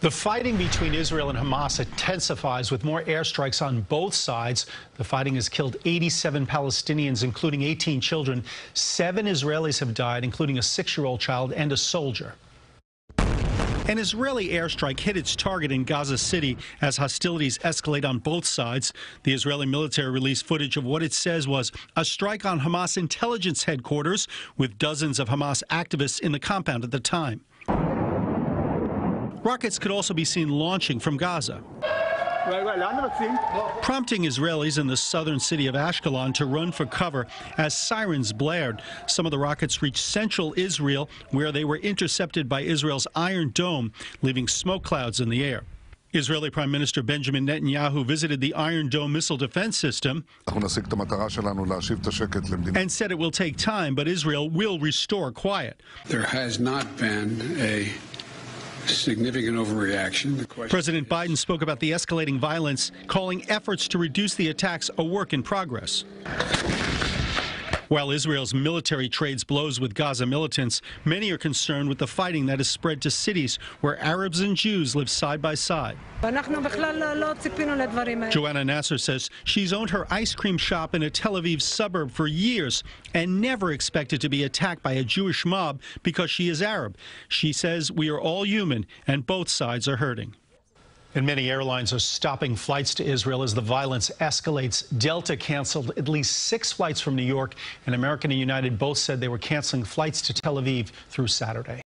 The fighting between Israel and Hamas intensifies with more airstrikes on both sides. The fighting has killed 87 Palestinians, including 18 children. Seven Israelis have died, including a six-year-old child and a soldier. An Israeli airstrike hit its target in Gaza City as hostilities escalate on both sides. The Israeli military released footage of what it says was a strike on Hamas intelligence headquarters, with dozens of Hamas activists in the compound at the time. Rockets could also be seen launching from Gaza. Prompting Israelis in the southern city of Ashkelon to run for cover as sirens blared. Some of the rockets reached central Israel, where they were intercepted by Israel's Iron Dome, leaving smoke clouds in the air. Israeli Prime Minister Benjamin Netanyahu visited the Iron Dome missile defense system and said it will take time, but Israel will restore quiet. There has not been a significant overreaction. President Biden spoke about the escalating violence, calling efforts to reduce the attacks a work in progress. While Israel's military trades blows with Gaza militants, many are concerned with the fighting that has spread to cities where Arabs and Jews live side by side. Joanna Nasser says she's owned her ice cream shop in a Tel Aviv suburb for years and never expected to be attacked by a Jewish mob because she is Arab. She says we are all human and both sides are hurting. And many airlines are stopping flights to Israel as the violence escalates. Delta canceled at least six flights from New York, and American and United both said they were canceling flights to Tel Aviv through Saturday.